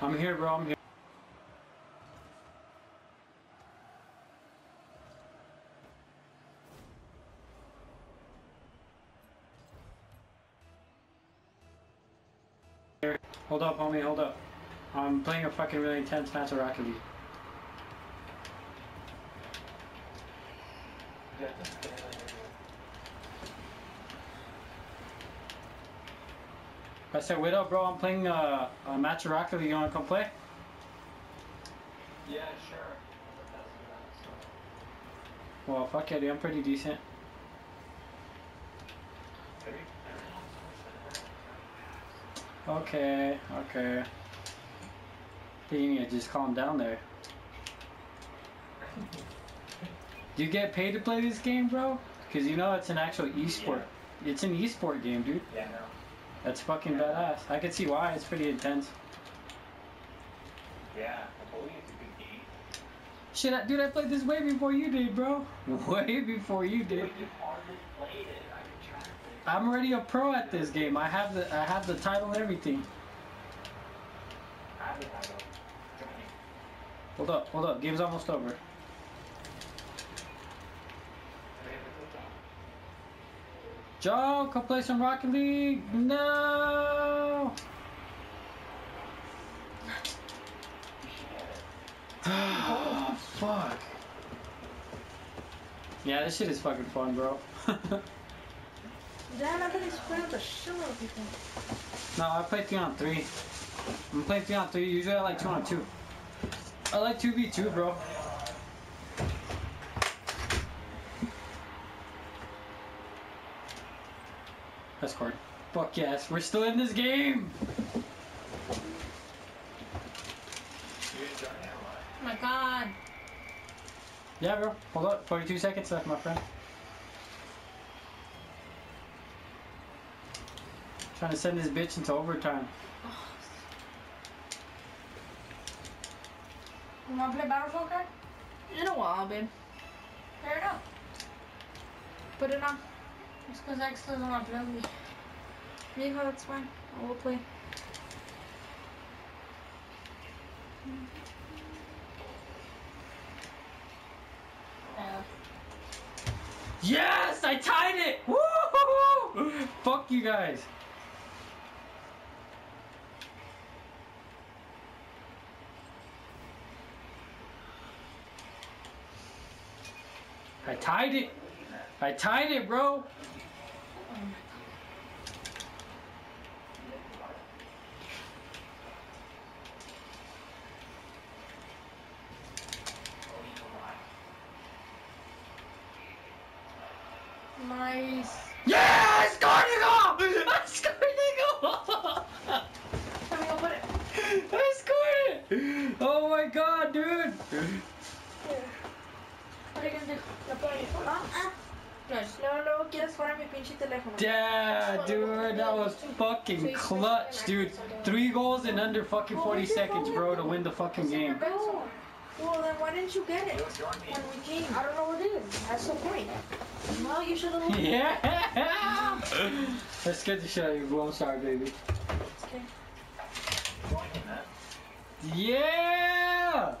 I'm here, bro. I'm here. Hold up, homie. Hold up. I'm playing a fucking really intense match of Rocket League. I said, up, bro. I'm playing uh, a match of Rocket League. You wanna come play? Yeah, sure. Well, fuck it, dude. I'm pretty decent. Okay, okay. You need to just calm down there. Do you get paid to play this game, bro? Because you know it's an actual esport. It's an esport game, dude. Yeah, no. That's fucking badass. I can see why. It's pretty intense. Yeah, I believe it's a good game. Shit, I- dude, I played this way before you did, bro. Way before you did. But you hardly played it. I can try to I'm already a pro at this game. I have the I have the title and everything. I don't know. Join me. Hold up, hold up. Game's almost over. Okay, let's go. Joe, come play some Rocket League. No. oh, fuck. Yeah, this shit is fucking fun, bro. Damn, I can spread out the shit out of people. no, I play 3 on 3. I'm playing 3 on 3. Usually I like 2 on 2. I like 2v2, bro. I scored. Fuck yes, we're still in this game! You enjoy it a lot. Oh my god. Yeah, bro. Hold up. 42 seconds left, my friend. Trying to send this bitch into overtime. You wanna play Battlefield card? In a while, babe. Fair enough. Put it on. It's because X doesn't want to play with me. Mijo, that's fine. I will play. Yeah. Yes! I tied it! Woo! Fuck you guys. I tied it. I tied it, bro. Oh Nice. Yeah! I scored a goal! I scored a goal! Let me go put it. I scored it! Oh my god, dude! What are you gonna do? ¿Lo puedo ir? Ah, ah. No, luego, luego quieres fuera mi pinche teléfono. Yeah, dude, that was fucking clutch, dude. Three goals in under fucking 40 seconds, bro, to win the fucking game. Well, then why didn't you get it Yo, join me. when we came? I don't know what it is. That's the point. Well, you should have. Yeah! That scared the shit out of you, bro. I'm sorry, baby. Okay. Join me, man. Yeah!